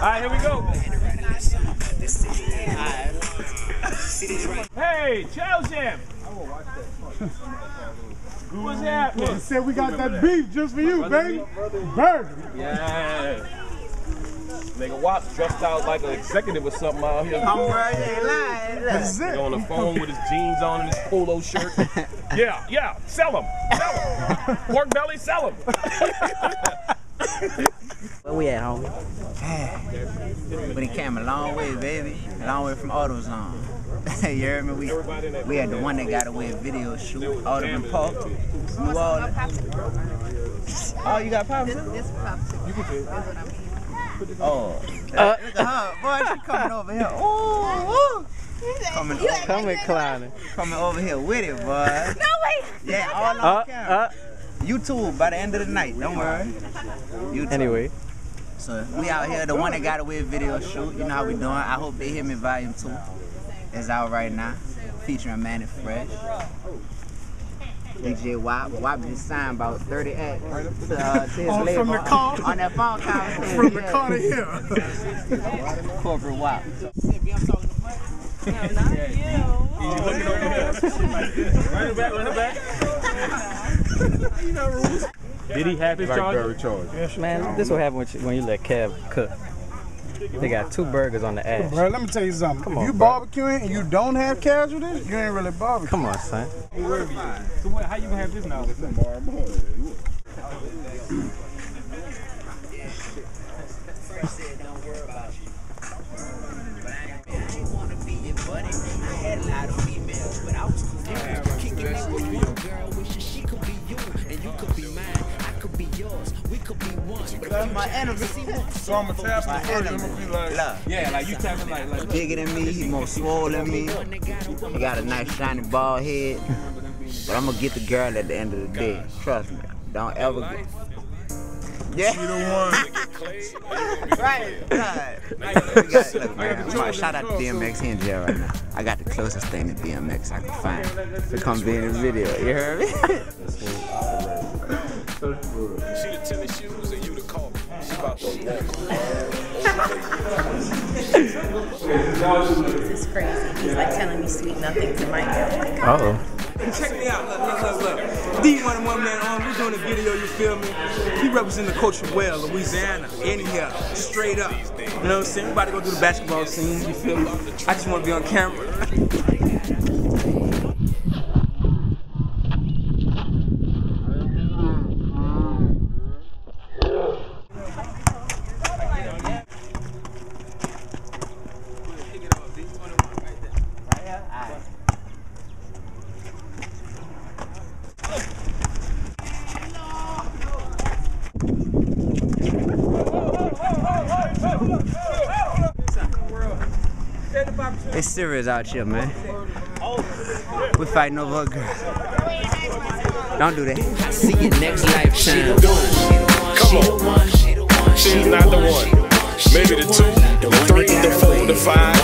right, here we go. Hey, Chell Jam. What's happening? Said we got that beef just for you, baby. Burger. Yeah. Nigga Watts dressed out like an executive or something out here. I'm right, ain't lying. That's it. on the phone with his jeans on and his polo shirt. yeah, yeah, sell them. Sell them. Pork belly, sell them. Where we at, homie? But he came a long way, baby. A long way from AutoZone. you heard me? We, we had the one that got away video shoot. Audubon Park. New Orleans. Oh, you got pop too? This pop too. You can do. That's what I'm eating. Oh. Uh, look. Boy, she coming over here. Ooh, ooh. Coming, over, Coming, climbing. coming over here with it, boy. No way. Yeah, all on Uh, camera. uh. YouTube by the end of the night. Don't worry. YouTube. Anyway, So we out here, the one that got away video shoot. You know how we doing. I hope they hear me volume two. It's out right now. Featuring Mannie Fresh. DJ Wop. Wop just signed about 30 acts to, uh, to his On- label. from the car? On that phone conversation. From the yeah. car to here. Corporate Wop. Run it back, run it back. Did he have his charge? man, this what happen when you, when you let Kev cook. They got two burgers on the ash. Bro, let me tell you something. Come if on, you bro. barbecuing and you don't have casualties, you ain't really barbecuing. Come on, son. So what, how you gonna have this now? My enemy. So I'm gonna tap My the first, I'm enemy. gonna be like, Look. Yeah, like you tapping like like bigger than me, he more swole than me. He got a nice shiny bald head. But I'm gonna get the girl at the end of the day. Trust me. Don't ever get. Yeah. you the one. right, right. We got, look, man, my, shout out to DMX here in jail right now. I got the closest thing to DMX I can find to come be in this video. You heard me? She the tennis shoes and you the car. She about to This is crazy. He's like telling me sweet nothings in my ear. Uh oh. Check me out, look, look, look, look. Dee-1 and one man on, we're doing a video, you feel me? He represents the culture well, Louisiana, in here, straight up. You know what I'm saying? We about to go do the basketball scene, you feel me? I just want to be on camera. It's serious out here, man. We're fighting over a girl. Don't do that. See you next lifetime. Come on. She's not the one. Maybe the two, the three, the four, the five.